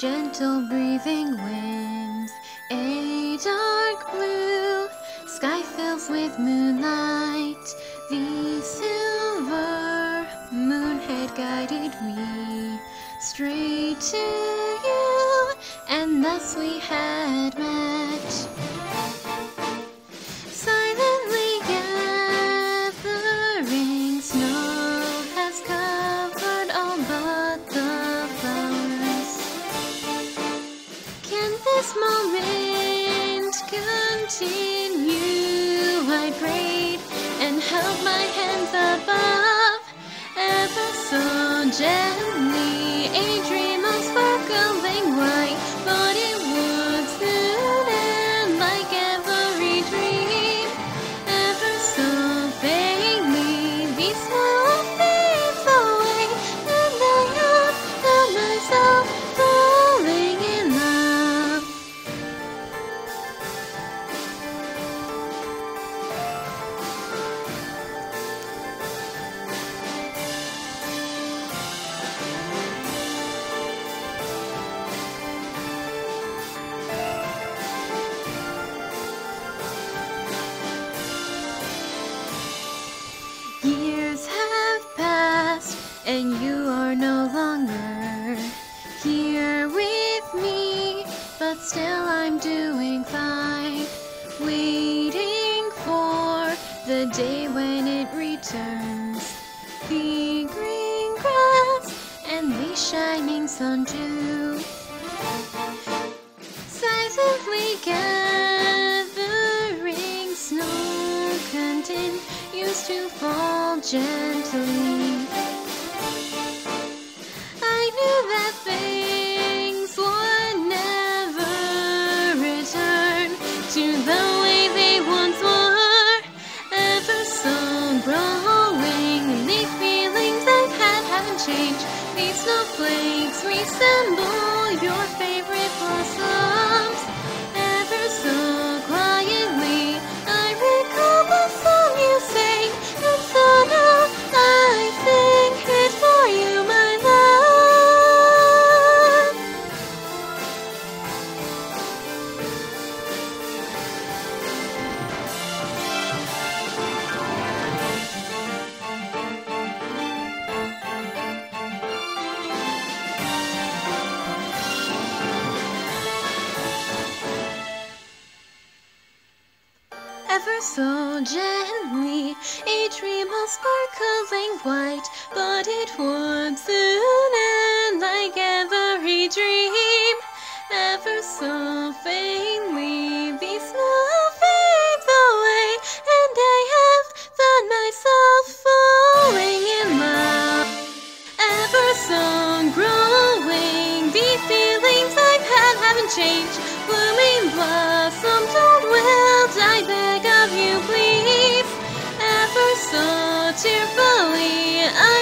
Gentle breathing winds, a dark blue sky fills with moonlight. The silver moon had guided me straight to you, and thus we had continue? I prayed and held my hands above, ever so gently. And you are no longer here with me, but still I'm doing fine. Waiting for the day when it returns. The green grass and the shining sun, too. Silently gathering snow continues to fall gently. 三步 so gently, a dream of sparkling white, but it would soon end like every dream. cheerfully. I